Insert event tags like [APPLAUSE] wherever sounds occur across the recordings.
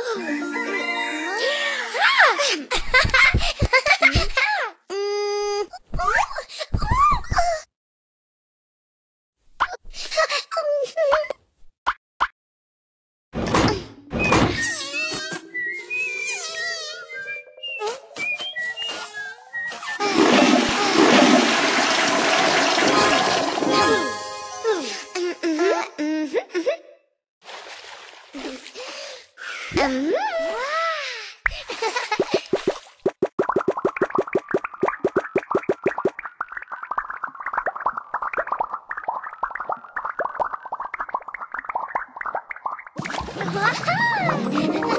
Oh. [SIGHS] [SIGHS] わはー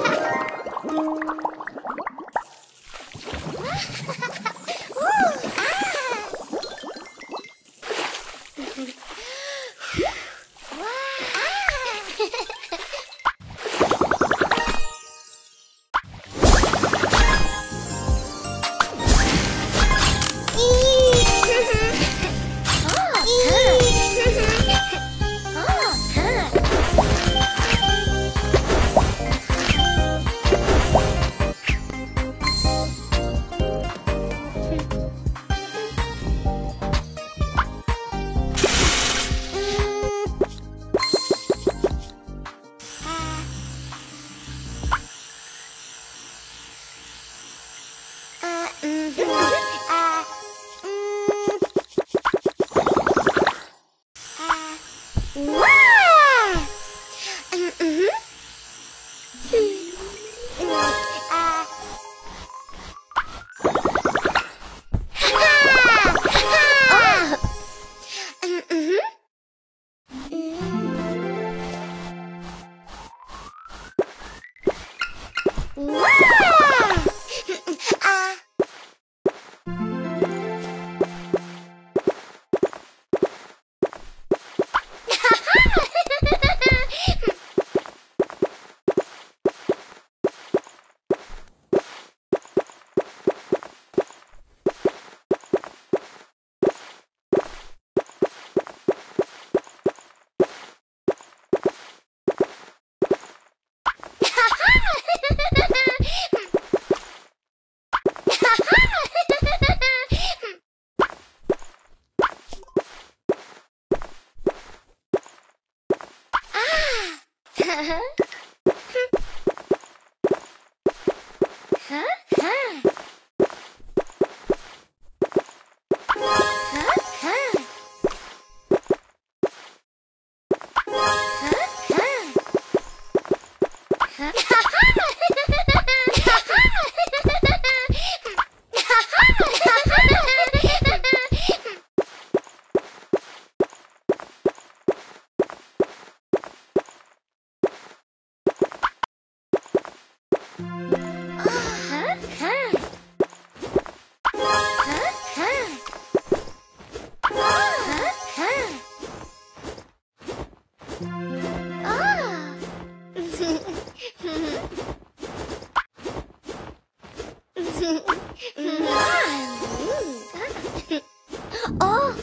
[LAUGHS] oh!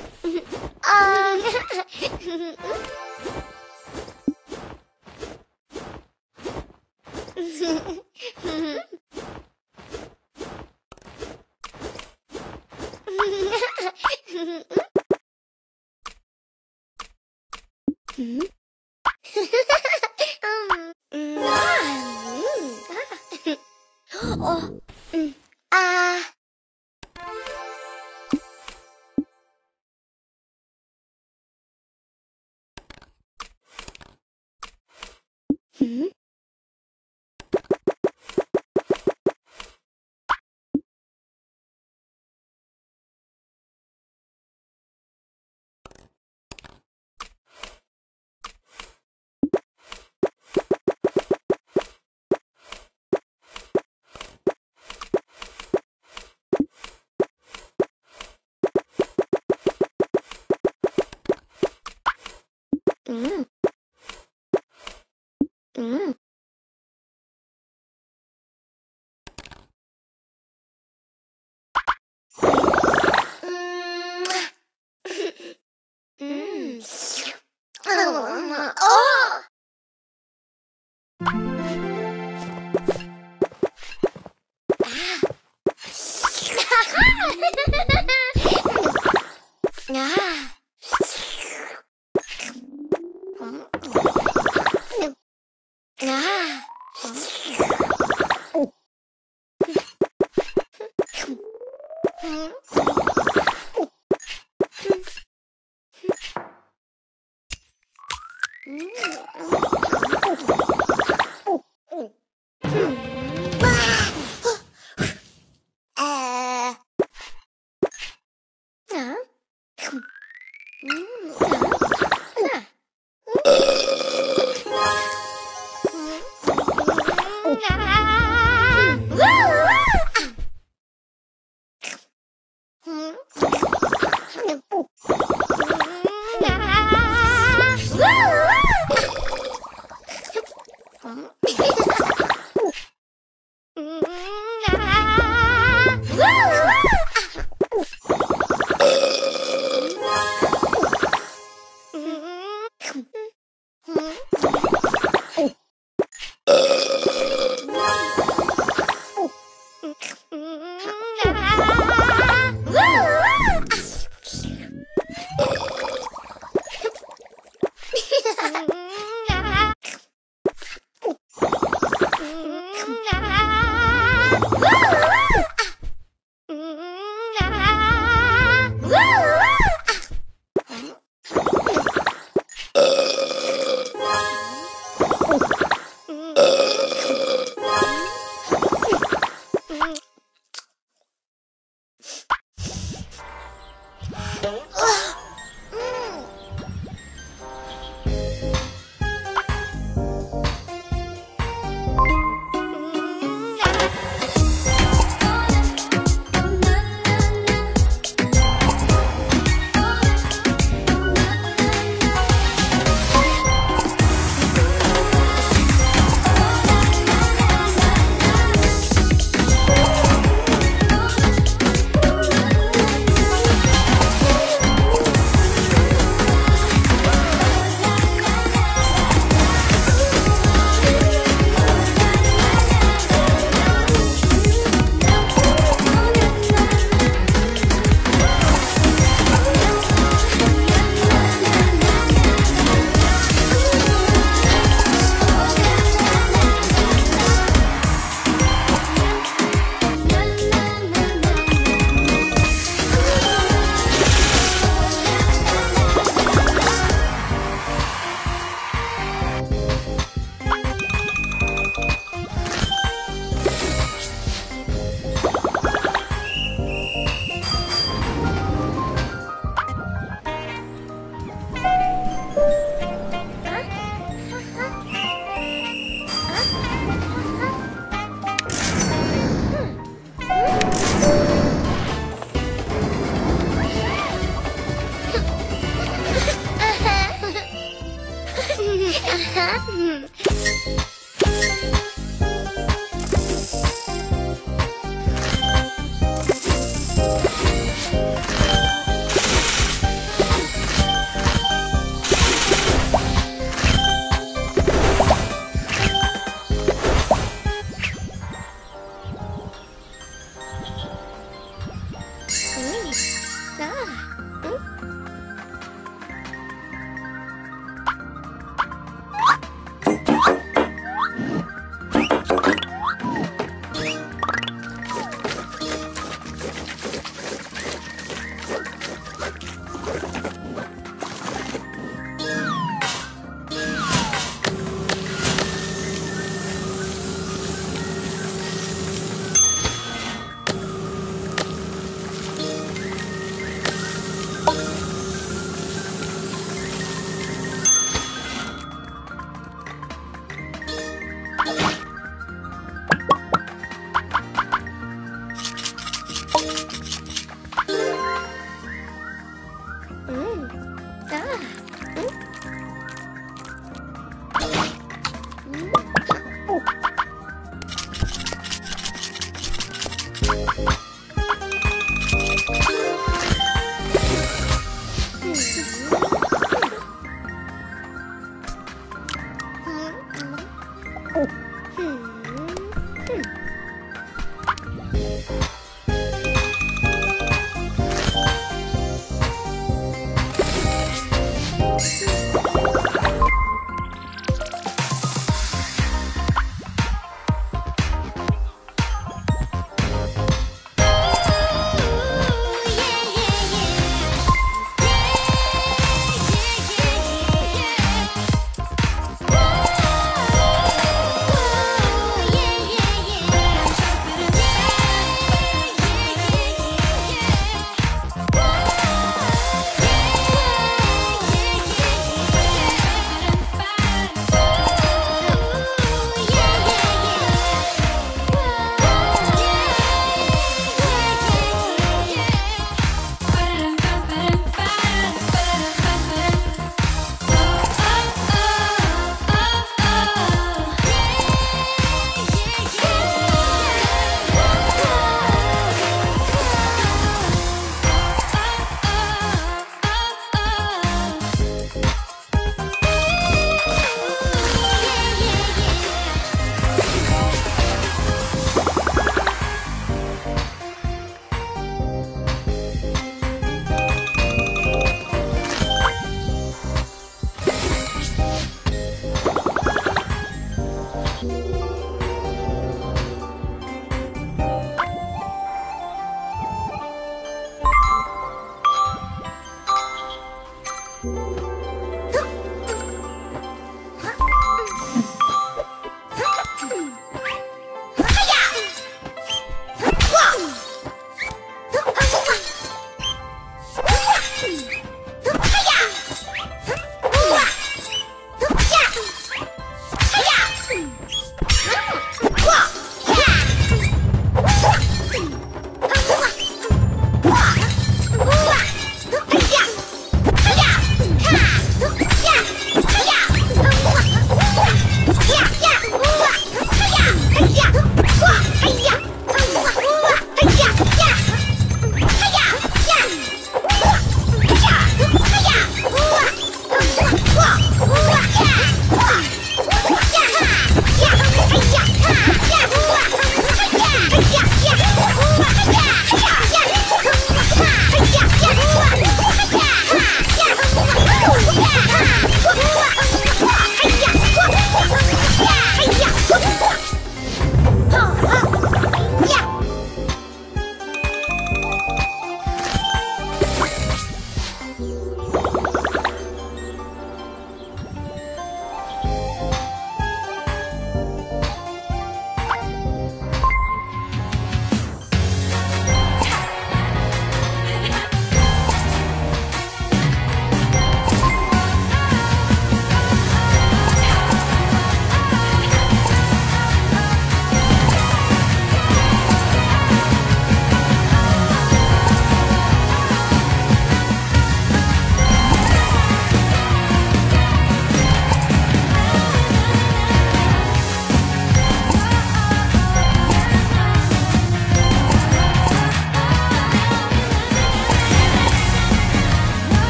Uh. [LAUGHS] [LAUGHS]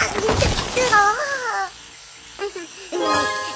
아, 힘들어.